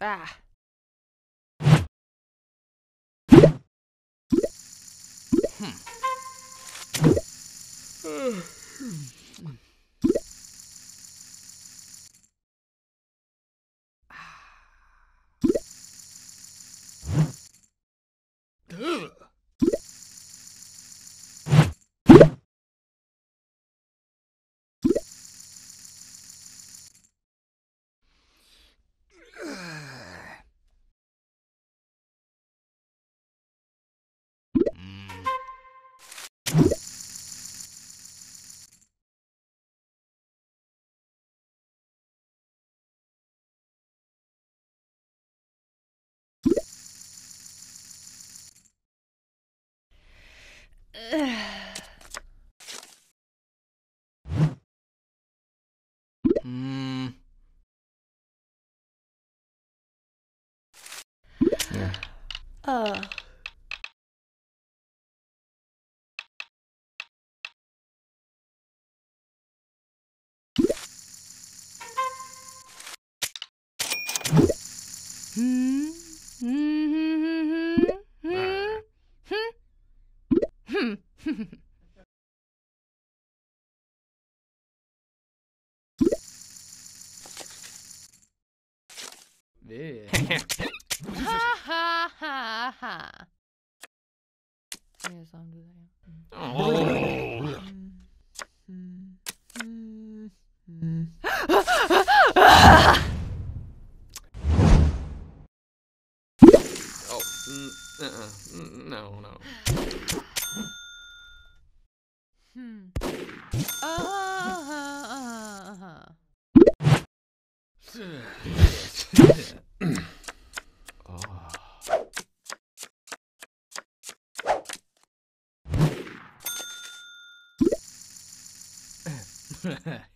Ah. Hmm. Uh. Hmm. Yeah. Ha ha ha ha. Oh. Oh. mm, uh-uh. Mm, No, no. Hmm. Uh-huh. oh.